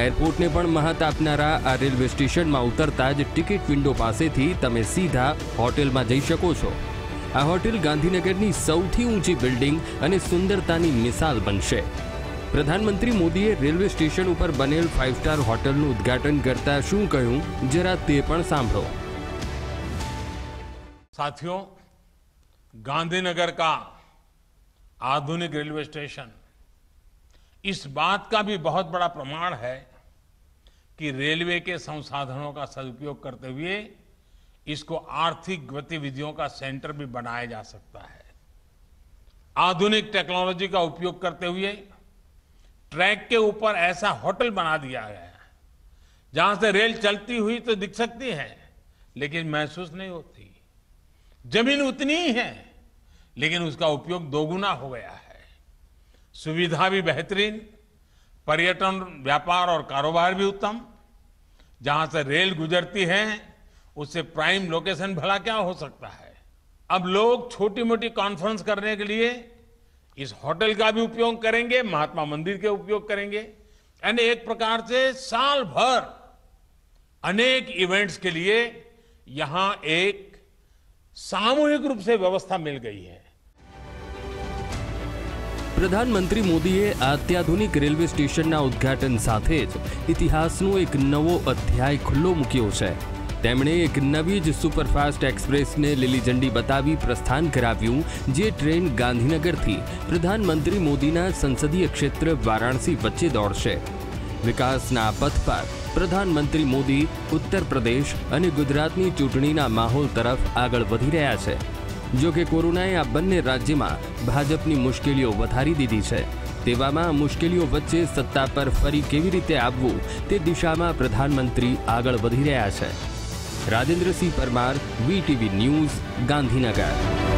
એરપોર્ટને પણ મહત આપનારા આ રેલવે સ્ટેશનમાં ઉતરતા જ ટિકિટ વિન્ડો પાસેથી તમે સીધા હોટેલમાં જઈ શકો છો. આ હોટેલ ગાંધીનગરની સૌથી ઊંચી બિલ્ડિંગ અને સુંદરતાની મિસાલ બનશે. પ્રધાનમંત્રી મોદીએ રેલવે સ્ટેશન ઉપર બનેલ ફાઇવ સ્ટાર હોટેલનું ઉદ્ઘાટન કરતા શું કહ્યું, જરા તે પણ સાંભળો. સાથીઓ, ગાંધીનગર કા આધુનિક રેલવે સ્ટેશન इस बात का भी बहुत बड़ा प्रमाण है कि रेलवे के संसाधनों का सदुपयोग करते हुए इसको आर्थिक गतिविधियों का सेंटर भी बनाया जा सकता है। आधुनिक टेक्नोलॉजी का उपयोग करते हुए ट्रैक के ऊपर ऐसा होटल बना दिया गया है, जहाँ से रेल चलती हुई तो दिख सकती है, लेकिन महसूस नहीं होती। ज़मीन उतनी ही है, लेकिन उसका उपयोग दोगुना हो गया है। सुविधा भी बेहतरीन, पर्यटन, व्यापार और कारोबार भी उत्तम। जहाँ से रेल गुजरती है, उससे प्राइम लोकेशन भला क्या हो सकता है? अब लोग छोटी मोटी कॉन्फ्रेंस करने के लिए इस होटल का भी उपयोग करेंगे, महात्मा मंदिर के उपयोग करेंगे। यानी एक प्रकार से साल भर अनेक इवेंट्स के लिए यहाँ एक सामूहिक रूप से व्यवस्था मिल गई है। પ્રધાનમંત્રી મોદીએ આ અત્યાધુનિક રેલવે સ્ટેશનના ઉદ્ઘાટન સાથે જ ઇતિહાસનો એક નવો અધ્યાય ખુલ્લો મૂક્યો છે તેમણે એક નવી જ સુપરફાસ્ટ એક્સપ્રેસને લીલી ઝંડી બતાવી પ્રસ્થાન કરાવ્યું જે ટ્રેન ગાંધીનગરથી પ્રધાનમંત્રી મોદીના સંસદીય ક્ષેત્ર વારાણસી વચ્ચે દોડશે વિકાસના આ પથ પર પ્રધાનમંત્રી મોદી ઉત્તર પ્રદેશ અને ગુજરાતની ચૂંટણીના માહોલ તરફ આગળ વધી રહ્યા છે જો કે કોરોનાએ આ બંને રાજ્યમાં ભાજપની મુશ્કેલીઓ વધારી દીધી છે. તેવામાં મુશ્કેલીઓ વચ્ચે સત્તા પર ફરી કેવી રીતે આવવું તે દિશામાં પ્રધાનમંત્રી આગળ વધી રહ્યા છે. Rajendrasinh Parmar VTV news, Gandhinagar.